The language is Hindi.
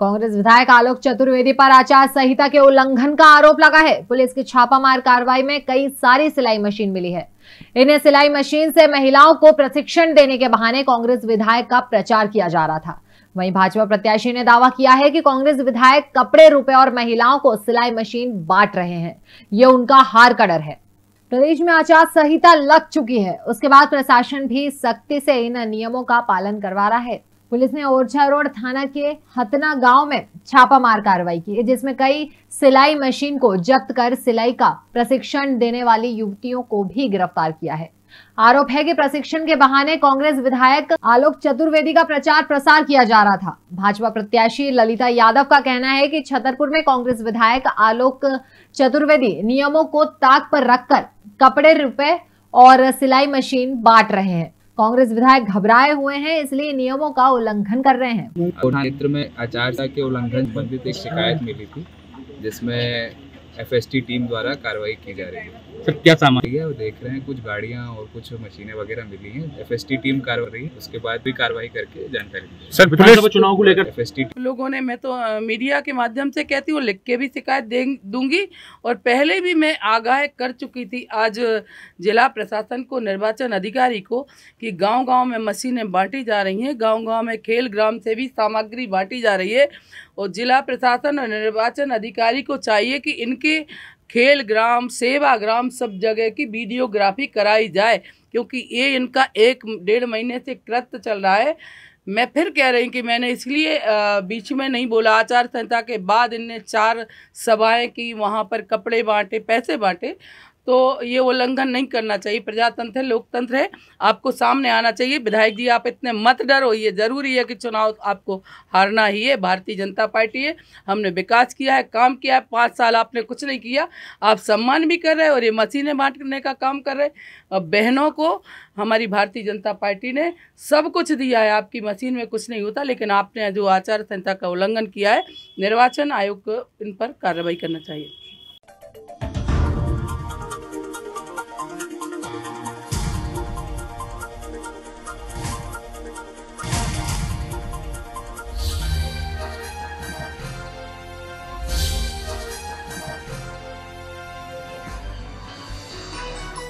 कांग्रेस विधायक आलोक चतुर्वेदी पर आचार संहिता के उल्लंघन का आरोप लगा है। पुलिस की छापामार कार्रवाई में कई सारी सिलाई मशीन मिली है। इन्हें सिलाई मशीन से महिलाओं को प्रशिक्षण देने के बहाने कांग्रेस विधायक का प्रचार किया जा रहा था। वहीं भाजपा प्रत्याशी ने दावा किया है कि कांग्रेस विधायक कपड़े रुपए और महिलाओं को सिलाई मशीन बांट रहे हैं। ये उनका हार कड़र है। प्रदेश में आचार संहिता लग चुकी है। उसके बाद प्रशासन भी सख्ती से इन नियमों का पालन करवा रहा है। पुलिस ने ओरछा रोड थाना के हतना गाँव में छापामार कार्रवाई की, जिसमें कई सिलाई मशीन को जब्त कर सिलाई का प्रशिक्षण देने वाली युवतियों को भी गिरफ़्तार किया है। आरोप है कि प्रशिक्षण के बहाने कांग्रेस विधायक आलोक चतुर्वेदी का प्रचार प्रसार किया जा रहा था। भाजपा प्रत्याशी ललिता यादव का कहना है कि छतरपुर में कांग्रेस विधायक आलोक चतुर्वेदी नियमों को ताक पर रखकर कपड़े रुपए और सिलाई मशीन बांट रहे हैं। कांग्रेस विधायक घबराए हुए हैं, इसलिए नियमों का उल्लंघन कर रहे हैं। क्षेत्र में आचार संहिता के उल्लंघन संबंधित एक शिकायत मिली थी, जिसमें एफएसटी टीम द्वारा कार्रवाई की जा रही है। सर क्या सामान? है वो देख रहे हैं कुछ गाड़ियाँ और कुछ मशीनें वगैरह मिली हैं। एफएसटी टीम कार्रवाई उसके बाद भी कार्रवाई करके जानकारी दी सर विधानसभा चुनाव को लेकर एफएसटी लोगों ने मैं तो मीडिया के माध्यम से कहती हूँ लिख के भी शिकायत दे दूँगी। और पहले भी मैं आगाह कर चुकी थी आज जिला प्रशासन को निर्वाचन अधिकारी को कि गांव-गांव में मशीनें बांटी जा रही हैं। गांव-गांव में खेल ग्राम से भी सामग्री बांटी जा रही है। और जिला प्रशासन और निर्वाचन अधिकारी को चाहिए कि इनके खेल ग्राम, सेवा ग्राम सब जगह की वीडियोग्राफी कराई जाए, क्योंकि ये इनका एक डेढ़ महीने से कृत्य चल रहा है। मैं फिर कह रही कि मैंने इसलिए बीच में नहीं बोला, आचार संहिता के बाद इनने चार सभाएँ की, वहाँ पर कपड़े बांटे, पैसे बांटे तो ये उल्लंघन नहीं करना चाहिए। प्रजातंत्र है, लोकतंत्र है, आपको सामने आना चाहिए। विधायक जी, आप इतने मत डरो, ये ज़रूरी है कि चुनाव आपको हारना ही है। भारतीय जनता पार्टी है, हमने विकास किया है, काम किया है, पाँच साल आपने कुछ नहीं किया। आप सम्मान भी कर रहे हैं और ये मशीनें बांटने का काम कर रहे हैं। बहनों को, हमारी भारतीय जनता पार्टी ने सब कुछ दिया है। आपकी मशीन में कुछ नहीं होता, लेकिन आपने जो आचार संहिता का उल्लंघन किया है, निर्वाचन आयोग को इन पर कार्रवाई करना चाहिए।